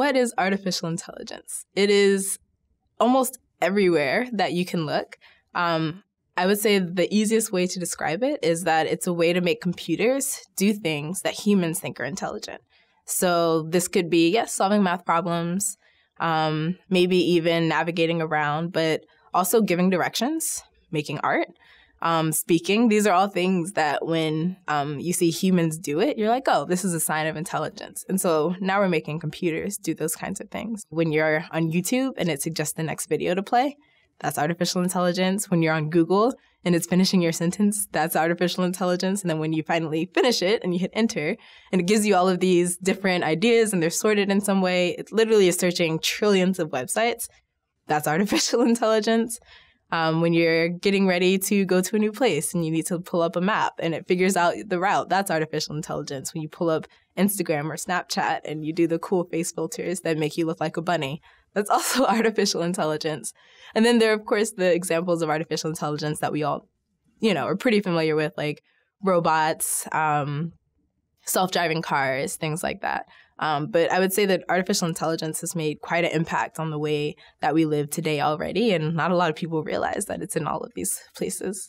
what is artificial intelligence? It is almost everywhere that you can look. Um, I would say the easiest way to describe it is that it's a way to make computers do things that humans think are intelligent. So this could be, yes, solving math problems, um, maybe even navigating around, but also giving directions, making art, um, speaking. These are all things that when um, you see humans do it, you're like, oh, this is a sign of intelligence. And so now we're making computers do those kinds of things. When you're on YouTube and it suggests the next video to play, that's artificial intelligence. When you're on Google and it's finishing your sentence, that's artificial intelligence. And then when you finally finish it and you hit enter and it gives you all of these different ideas and they're sorted in some way, it literally is searching trillions of websites. That's artificial intelligence. Um, when you're getting ready to go to a new place and you need to pull up a map and it figures out the route, that's artificial intelligence. When you pull up Instagram or Snapchat and you do the cool face filters that make you look like a bunny, that's also artificial intelligence. And then there are, of course, the examples of artificial intelligence that we all, you know, are pretty familiar with, like robots, um, self driving cars, things like that. Um, but I would say that artificial intelligence has made quite an impact on the way that we live today already. And not a lot of people realize that it's in all of these places.